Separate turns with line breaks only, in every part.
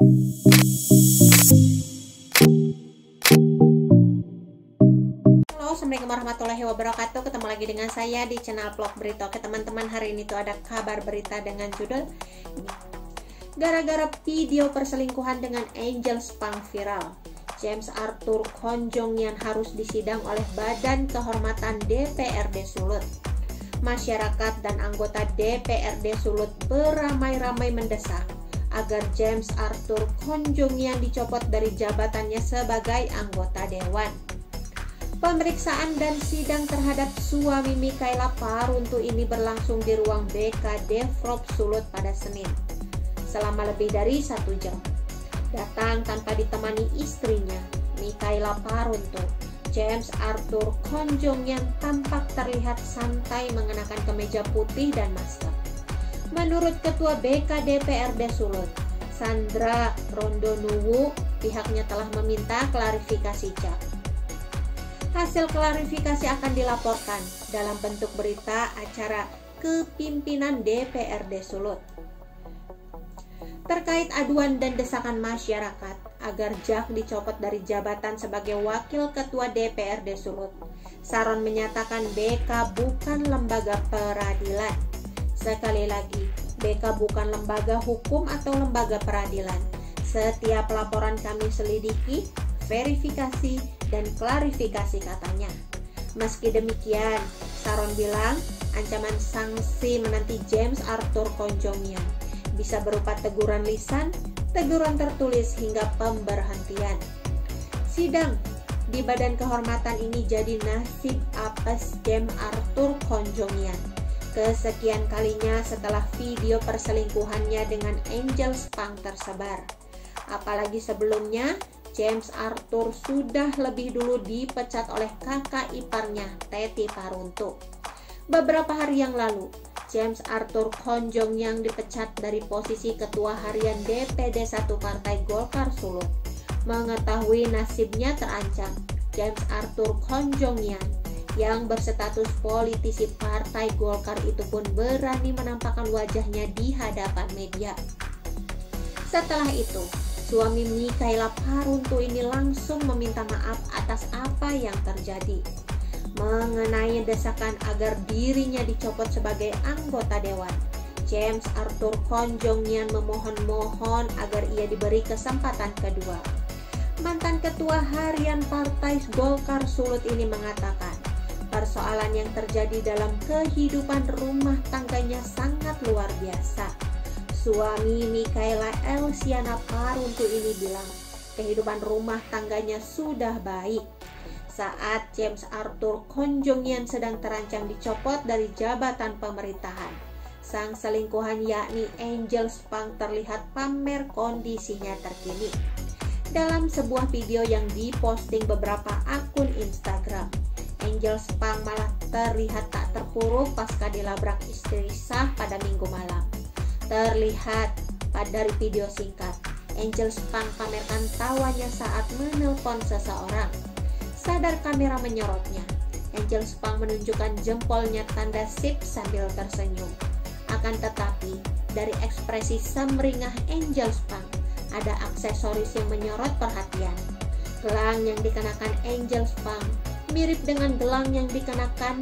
Halo, Assalamualaikum warahmatullahi wabarakatuh. Ketemu lagi dengan saya di channel vlog berita. Oke teman-teman, hari ini tuh ada kabar berita dengan judul Gara-gara video perselingkuhan dengan Angel Spang viral. James Arthur Konjongian harus disidang oleh Badan Kehormatan DPRD Sulut. Masyarakat dan anggota DPRD Sulut beramai-ramai mendesak agar James Arthur Konjongian dicopot dari jabatannya sebagai anggota dewan. Pemeriksaan dan sidang terhadap suami Mikaela Paruntu ini berlangsung di ruang BK Devrop Sulut pada Senin selama lebih dari satu jam. Datang tanpa ditemani istrinya, Mikaela Paruntu, James Arthur Konjong yang tampak terlihat santai mengenakan kemeja putih dan masker. Menurut Ketua BK DPRD Sulut, Sandra Rondonuwu, pihaknya telah meminta klarifikasi cak Hasil klarifikasi akan dilaporkan dalam bentuk berita acara kepimpinan DPRD Sulut. Terkait aduan dan desakan masyarakat agar Jak dicopot dari jabatan sebagai wakil ketua DPRD Sulut, Saron menyatakan BK bukan lembaga peradilan. Sekali lagi, BK bukan lembaga hukum atau lembaga peradilan. Setiap laporan kami selidiki, verifikasi, dan klarifikasi katanya. Meski demikian, Saron bilang ancaman sanksi menanti James Arthur Konjongian bisa berupa teguran lisan, teguran tertulis hingga pemberhentian. Sidang di badan kehormatan ini jadi nasib apes James Arthur Konjongian. Kesekian kalinya setelah video perselingkuhannya dengan Angel Spang tersebar. Apalagi sebelumnya James Arthur sudah lebih dulu dipecat oleh kakak iparnya, Teti Paruntu. Beberapa hari yang lalu, James Arthur Konjong yang dipecat dari posisi ketua harian DPD 1 Partai Golkar Solo. Mengetahui nasibnya terancam, James Arthur Konjong yang berstatus politisi Partai Golkar itu pun berani menampakkan wajahnya di hadapan media. Setelah itu, Suami Mikaela Paruntu ini langsung meminta maaf atas apa yang terjadi mengenai desakan agar dirinya dicopot sebagai anggota dewan. James Arthur Konjongian memohon-mohon agar ia diberi kesempatan kedua. Mantan ketua harian Partai Golkar Sulut ini mengatakan, persoalan yang terjadi dalam kehidupan rumah tangganya sangat luar biasa Suami Mikaela Elsiana Paruntu ini bilang kehidupan rumah tangganya sudah baik. Saat James Arthur Konjongian sedang terancam dicopot dari jabatan pemerintahan. Sang selingkuhan yakni Angel Spang terlihat pamer kondisinya terkini. Dalam sebuah video yang diposting beberapa akun Instagram, Angel Spang malah terlihat tak terpuruk pasca dilabrak istri sah pada minggu malam. Terlihat pada video singkat, Angel Spang pamerkan tawanya saat menelpon seseorang. Sadar kamera menyorotnya, Angel Spang menunjukkan jempolnya tanda sip sambil tersenyum. Akan tetapi, dari ekspresi semringah Angel Spang, ada aksesoris yang menyorot perhatian. Gelang yang dikenakan Angel Spang mirip dengan gelang yang dikenakan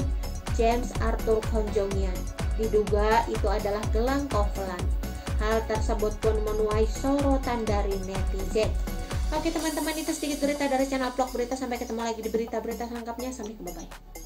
James Arthur Konjongian Diduga itu adalah gelang kovelan. Hal tersebut pun menuai sorotan dari netizen. Oke teman-teman itu sedikit berita dari channel vlog berita. Sampai ketemu lagi di berita-berita selengkapnya. Sampai bye bye